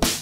Bye.